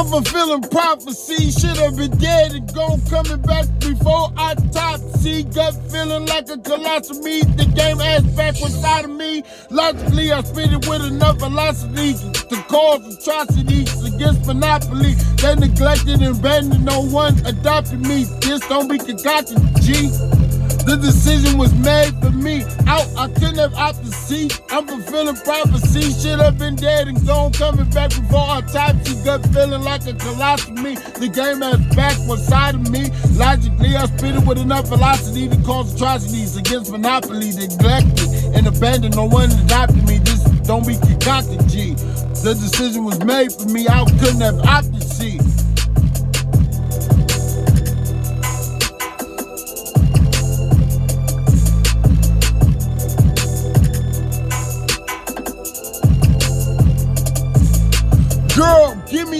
I'm fulfilling prophecy. Should have been dead and gone coming back before I top. autopsy. Gut feeling like a colossal me. The game ass back inside of me. Logically, I spit it with enough velocity to cause atrocities against monopoly. They neglected and abandoned. No one adopted me. This don't be concocted, G. The decision was made for me. Out, I couldn't have opted C. I'm fulfilling prophecy. Should have been dead and gone, coming back before autopsy. Gut feeling like a colossal me. The game has back one side of me. Logically, I spit it with enough velocity to cause atrocities against monopoly. Neglected and abandoned. No one adopted me. This don't be concocted, G. The decision was made for me. I couldn't have opted C. Girl,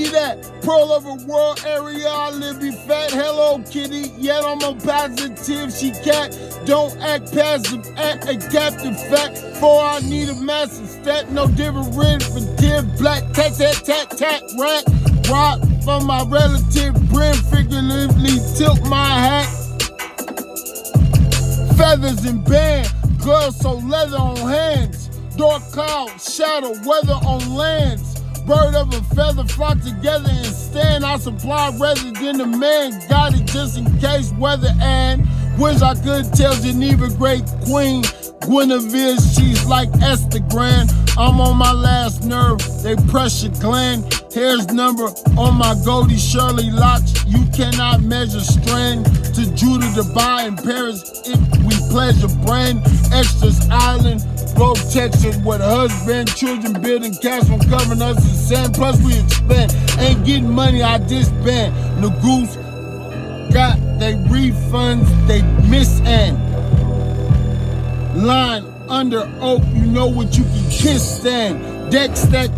that pearl of a world area. I live be fat. Hello, kitty. Yet I'm a positive. She cat. Don't act passive. Act a captive fact. For I need a massive stat. No different for div black. Tat tat tat tat rat. Rock from my relative. Brim figuratively tilt my hat. Feathers and band. Girls so leather on hands. Dark cloud, shadow, weather on lands. Bird of a feather flock together and stand. I supply rather than the man. Got it just in case weather and wish I could tell Geneva great queen. Guinevere, she's like Esther Grand. I'm on my last nerve, they pressure gland. Hair's number on my Goldie Shirley locks. You cannot measure strand to Judah Dubai in Paris if we pleasure brand. Extras Island, textures with husband, children building cash from covering us in sand. Plus we expand. Ain't getting money, I disband. The goose got they refunds, they miss and line under oak, you know what you can kiss stand. Deck stack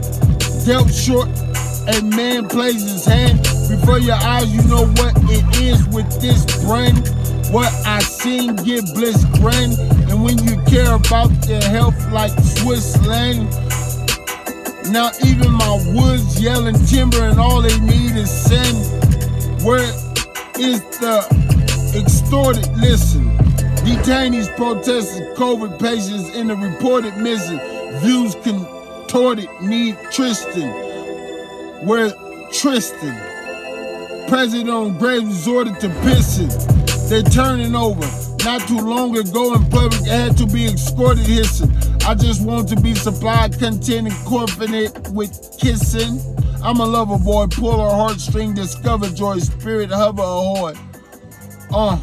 dealt short, a man plays his hand. Before your eyes, you know what it is with this brain. What I seen get bliss grin. And when you care about their health like Swiss Lane. Now even my woods yelling timber and all they need is sand. Where is the extorted listen? Detainees protesting COVID patients in the reported missing. Views contorted need Tristan. Where Tristan? President on grave resorted to pissing. They're turning over. Not too long ago in public, had to be escorted hissing. I just want to be supplied, content, and confident with kissing. I'm a lover boy, pull her heartstring, discover joy, spirit, hover a heart. Uh.